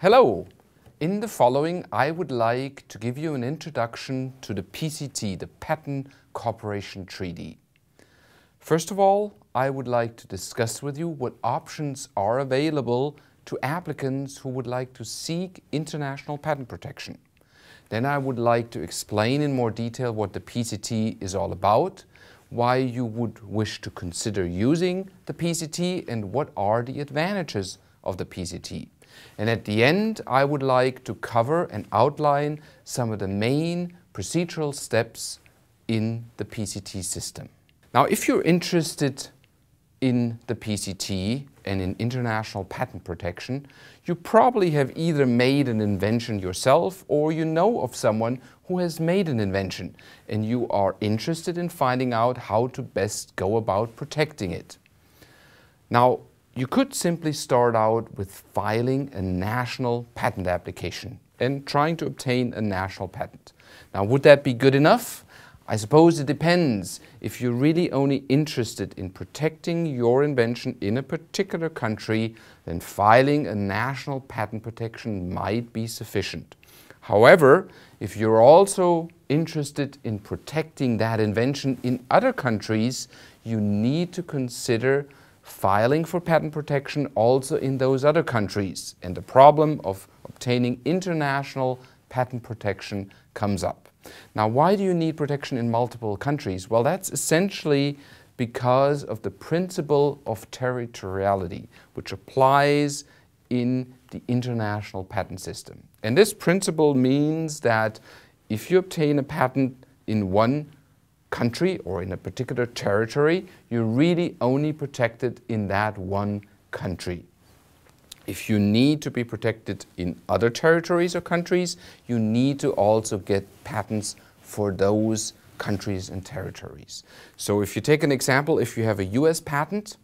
Hello! In the following, I would like to give you an introduction to the PCT, the Patent Cooperation Treaty. First of all, I would like to discuss with you what options are available to applicants who would like to seek international patent protection. Then I would like to explain in more detail what the PCT is all about, why you would wish to consider using the PCT and what are the advantages of the PCT. And at the end, I would like to cover and outline some of the main procedural steps in the PCT system. Now, if you're interested in the PCT and in international patent protection, you probably have either made an invention yourself or you know of someone who has made an invention and you are interested in finding out how to best go about protecting it. Now, you could simply start out with filing a national patent application and trying to obtain a national patent. Now, would that be good enough? I suppose it depends. If you're really only interested in protecting your invention in a particular country, then filing a national patent protection might be sufficient. However, if you're also interested in protecting that invention in other countries, you need to consider filing for patent protection also in those other countries. And the problem of obtaining international patent protection comes up. Now, why do you need protection in multiple countries? Well, that's essentially because of the principle of territoriality, which applies in the international patent system. And this principle means that if you obtain a patent in one country or in a particular territory, you're really only protected in that one country. If you need to be protected in other territories or countries, you need to also get patents for those countries and territories. So if you take an example, if you have a US patent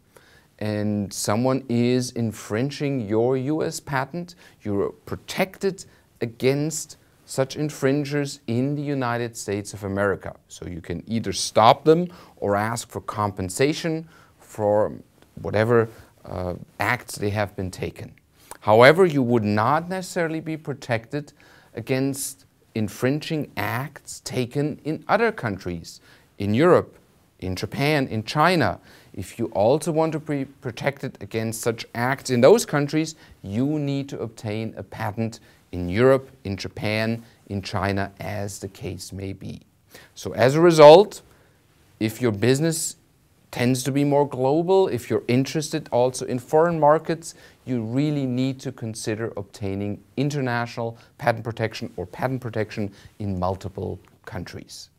and someone is infringing your US patent, you're protected against such infringers in the United States of America. So you can either stop them or ask for compensation for whatever uh, acts they have been taken. However, you would not necessarily be protected against infringing acts taken in other countries, in Europe, in Japan, in China. If you also want to be protected against such acts in those countries, you need to obtain a patent in Europe, in Japan, in China, as the case may be. So as a result, if your business tends to be more global. If you're interested also in foreign markets, you really need to consider obtaining international patent protection or patent protection in multiple countries.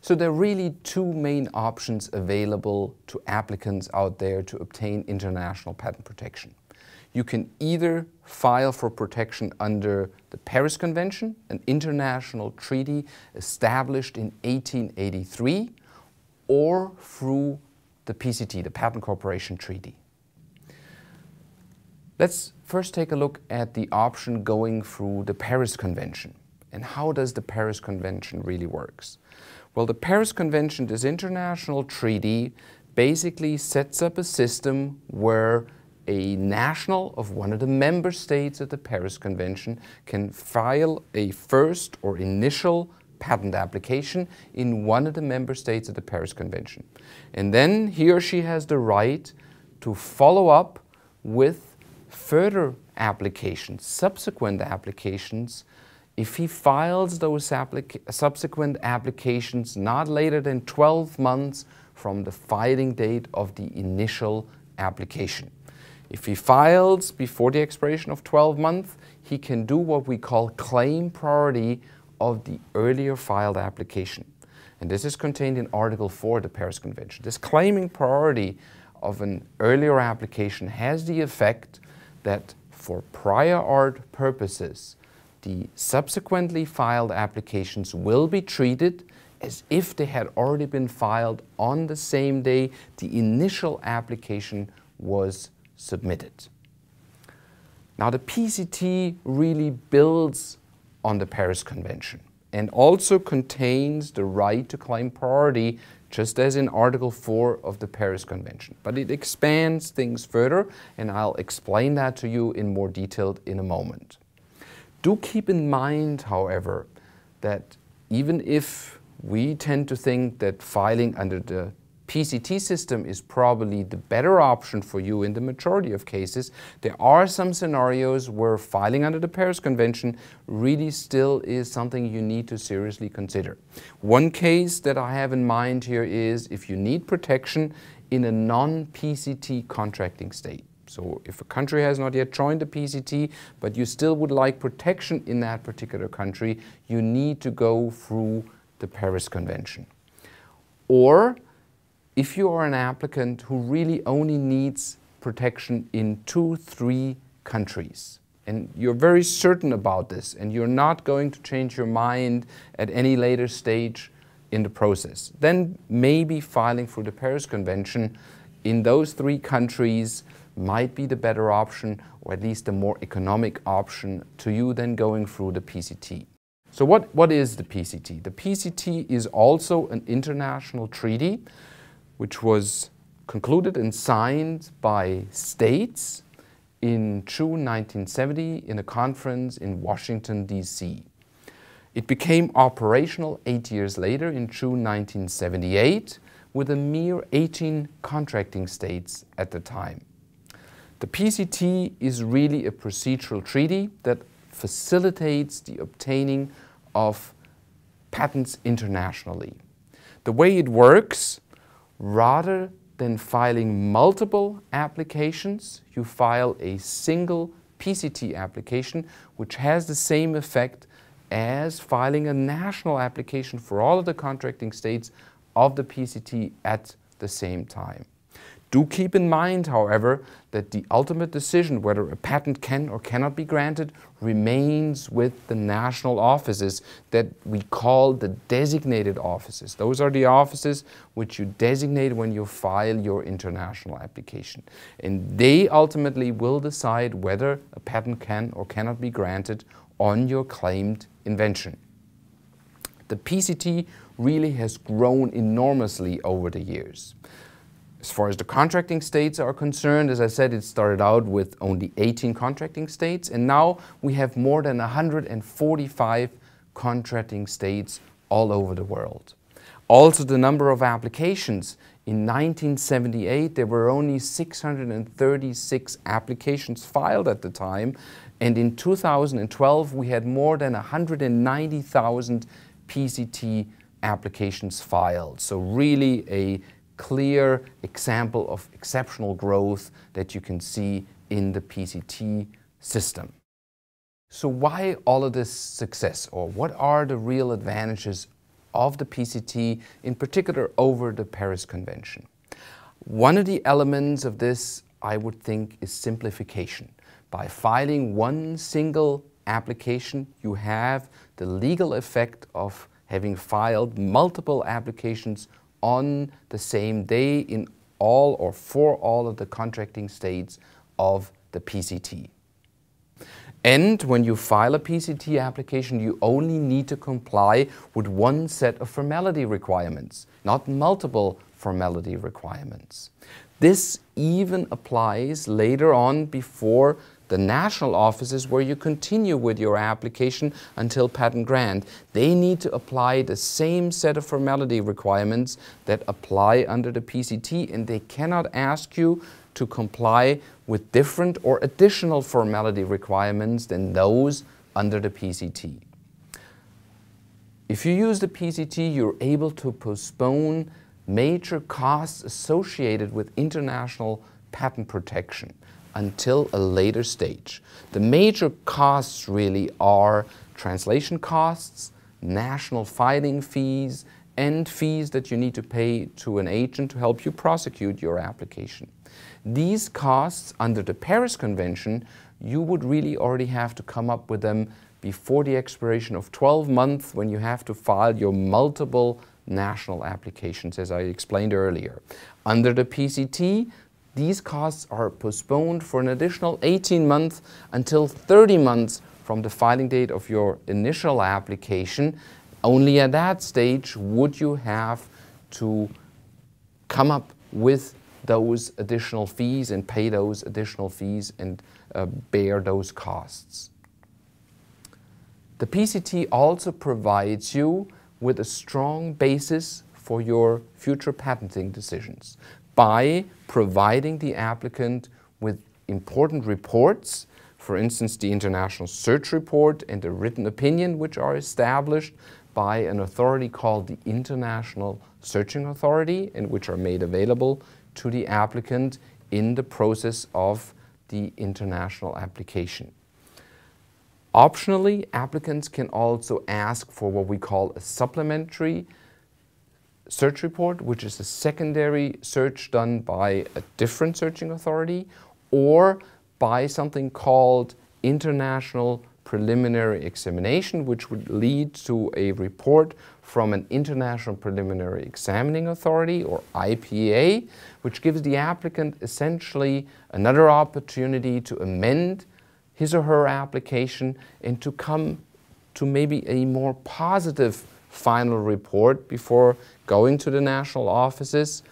So there are really two main options available to applicants out there to obtain international patent protection. You can either file for protection under the Paris Convention, an international treaty established in 1883, or through the PCT, the Patent Cooperation Treaty. Let's first take a look at the option going through the Paris Convention. And how does the Paris Convention really works? Well, the Paris Convention, this international treaty, basically sets up a system where a national of one of the member states of the Paris Convention can file a first or initial patent application in one of the member states of the Paris Convention. And then he or she has the right to follow up with further applications, subsequent applications, if he files those applica subsequent applications not later than 12 months from the filing date of the initial application. If he files before the expiration of 12 months, he can do what we call claim priority of the earlier filed application. And this is contained in Article 4 of the Paris Convention. This claiming priority of an earlier application has the effect that for prior art purposes, the subsequently filed applications will be treated as if they had already been filed on the same day the initial application was submitted. Now the PCT really builds on the Paris Convention and also contains the right to claim priority just as in Article 4 of the Paris Convention. But it expands things further, and I'll explain that to you in more detail in a moment. Do keep in mind, however, that even if we tend to think that filing under the PCT system is probably the better option for you in the majority of cases. There are some scenarios where filing under the Paris Convention really still is something you need to seriously consider. One case that I have in mind here is if you need protection in a non-PCT contracting state. So if a country has not yet joined the PCT, but you still would like protection in that particular country, you need to go through the Paris Convention. Or if you are an applicant who really only needs protection in two, three countries, and you're very certain about this, and you're not going to change your mind at any later stage in the process, then maybe filing for the Paris Convention in those three countries might be the better option, or at least a more economic option to you than going through the PCT. So what, what is the PCT? The PCT is also an international treaty which was concluded and signed by states in June 1970 in a conference in Washington, D.C. It became operational eight years later in June 1978 with a mere 18 contracting states at the time. The PCT is really a procedural treaty that facilitates the obtaining of patents internationally. The way it works Rather than filing multiple applications, you file a single PCT application, which has the same effect as filing a national application for all of the contracting states of the PCT at the same time. Do keep in mind, however, that the ultimate decision whether a patent can or cannot be granted remains with the national offices that we call the designated offices. Those are the offices which you designate when you file your international application. And they ultimately will decide whether a patent can or cannot be granted on your claimed invention. The PCT really has grown enormously over the years. As far as the contracting states are concerned, as I said, it started out with only 18 contracting states, and now we have more than 145 contracting states all over the world. Also, the number of applications. In 1978, there were only 636 applications filed at the time, and in 2012, we had more than 190,000 PCT applications filed. So really a clear example of exceptional growth that you can see in the PCT system. So why all of this success or what are the real advantages of the PCT in particular over the Paris Convention? One of the elements of this I would think is simplification. By filing one single application you have the legal effect of having filed multiple applications on the same day in all or for all of the contracting states of the PCT. And when you file a PCT application, you only need to comply with one set of formality requirements, not multiple formality requirements. This even applies later on before the national offices where you continue with your application until patent grant, they need to apply the same set of formality requirements that apply under the PCT and they cannot ask you to comply with different or additional formality requirements than those under the PCT. If you use the PCT, you're able to postpone major costs associated with international patent protection until a later stage. The major costs really are translation costs, national filing fees, and fees that you need to pay to an agent to help you prosecute your application. These costs under the Paris Convention, you would really already have to come up with them before the expiration of 12 months when you have to file your multiple national applications, as I explained earlier. Under the PCT, these costs are postponed for an additional 18 months until 30 months from the filing date of your initial application. Only at that stage would you have to come up with those additional fees and pay those additional fees and uh, bear those costs. The PCT also provides you with a strong basis for your future patenting decisions by providing the applicant with important reports, for instance, the International Search Report and the written opinion, which are established by an authority called the International Searching Authority and which are made available to the applicant in the process of the international application. Optionally, applicants can also ask for what we call a supplementary search report, which is a secondary search done by a different searching authority, or by something called international preliminary examination, which would lead to a report from an International Preliminary Examining Authority, or IPA, which gives the applicant essentially another opportunity to amend his or her application and to come to maybe a more positive final report before going to the national offices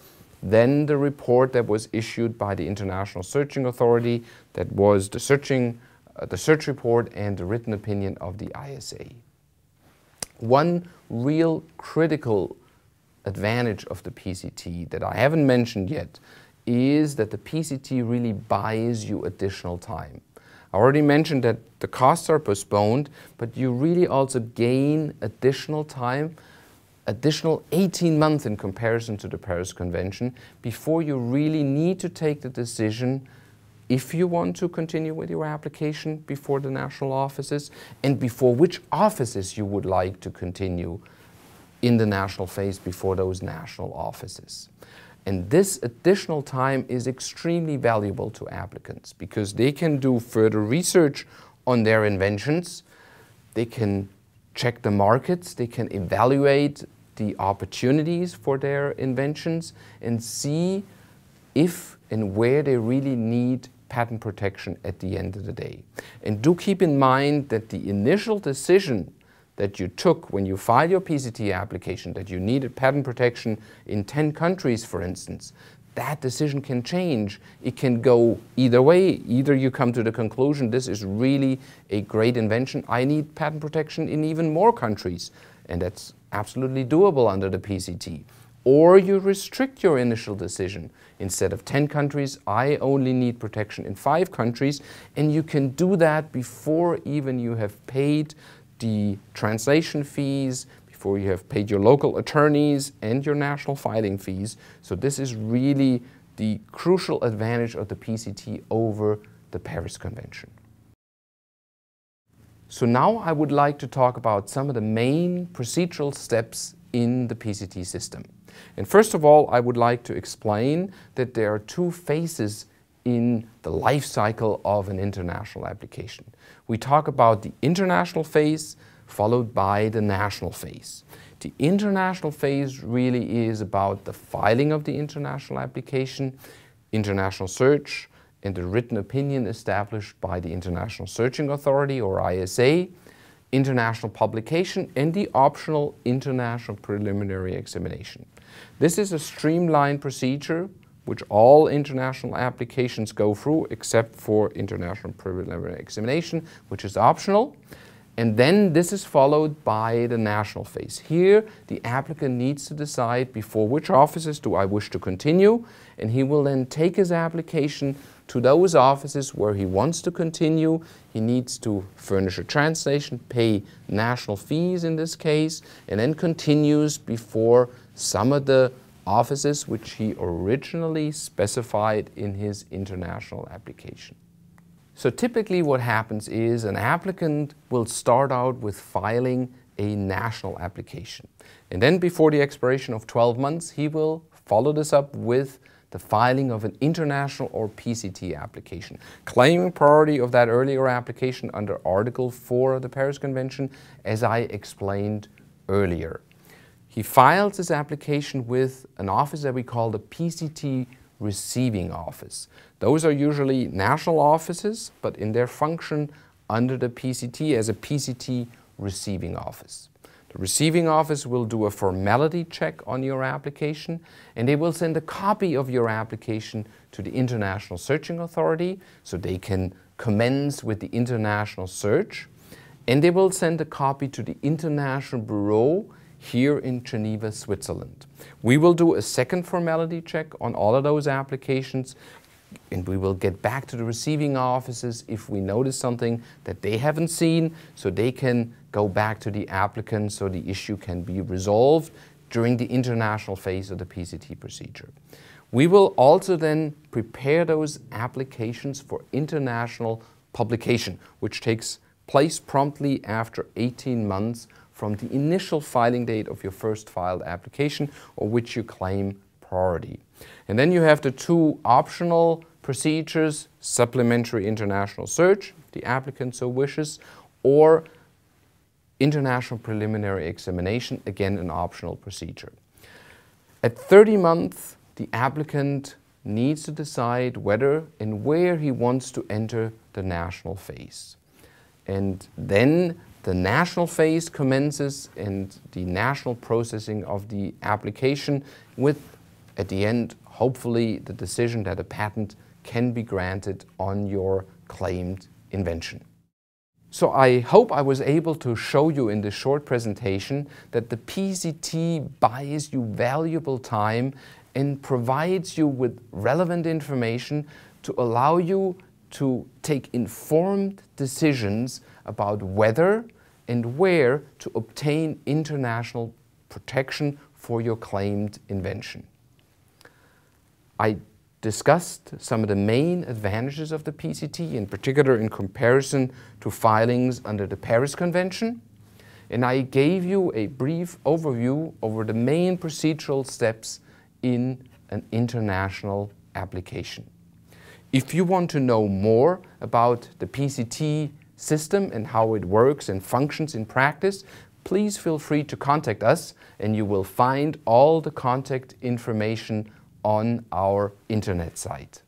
then the report that was issued by the International Searching Authority that was the searching uh, the search report and the written opinion of the ISA. One real critical advantage of the PCT that I haven't mentioned yet is that the PCT really buys you additional time. I already mentioned that the costs are postponed, but you really also gain additional time, additional 18 months in comparison to the Paris Convention, before you really need to take the decision if you want to continue with your application before the national offices and before which offices you would like to continue in the national phase before those national offices. And this additional time is extremely valuable to applicants because they can do further research on their inventions, they can check the markets, they can evaluate the opportunities for their inventions and see if and where they really need patent protection at the end of the day. And do keep in mind that the initial decision that you took when you filed your PCT application, that you needed patent protection in 10 countries, for instance, that decision can change. It can go either way. Either you come to the conclusion this is really a great invention, I need patent protection in even more countries, and that's absolutely doable under the PCT. Or you restrict your initial decision. Instead of 10 countries, I only need protection in five countries, and you can do that before even you have paid the translation fees, before you have paid your local attorneys and your national filing fees. So this is really the crucial advantage of the PCT over the Paris Convention. So now I would like to talk about some of the main procedural steps in the PCT system. And first of all, I would like to explain that there are two phases in the life cycle of an international application. We talk about the international phase followed by the national phase. The international phase really is about the filing of the international application, international search, and the written opinion established by the International Searching Authority or ISA, international publication, and the optional international preliminary examination. This is a streamlined procedure which all international applications go through except for international preliminary examination, which is optional. And then this is followed by the national phase. Here, the applicant needs to decide before which offices do I wish to continue, and he will then take his application to those offices where he wants to continue. He needs to furnish a translation, pay national fees in this case, and then continues before some of the offices which he originally specified in his international application. So typically what happens is an applicant will start out with filing a national application. And then before the expiration of 12 months, he will follow this up with the filing of an international or PCT application, claiming priority of that earlier application under Article 4 of the Paris Convention, as I explained earlier. He files his application with an office that we call the PCT receiving office. Those are usually national offices, but in their function under the PCT as a PCT receiving office. The receiving office will do a formality check on your application and they will send a copy of your application to the International Searching Authority so they can commence with the international search and they will send a copy to the International Bureau here in Geneva, Switzerland. We will do a second formality check on all of those applications and we will get back to the receiving offices if we notice something that they haven't seen so they can go back to the applicant so the issue can be resolved during the international phase of the PCT procedure. We will also then prepare those applications for international publication, which takes place promptly after 18 months from the initial filing date of your first filed application or which you claim priority. And then you have the two optional procedures, supplementary international search, the applicant so wishes, or international preliminary examination, again an optional procedure. At 30 months, the applicant needs to decide whether and where he wants to enter the national phase. And then the national phase commences and the national processing of the application with, at the end, hopefully the decision that a patent can be granted on your claimed invention. So I hope I was able to show you in this short presentation that the PCT buys you valuable time and provides you with relevant information to allow you to take informed decisions about whether and where to obtain international protection for your claimed invention. I discussed some of the main advantages of the PCT, in particular in comparison to filings under the Paris Convention, and I gave you a brief overview over the main procedural steps in an international application. If you want to know more about the PCT system and how it works and functions in practice, please feel free to contact us and you will find all the contact information on our internet site.